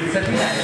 Bisa.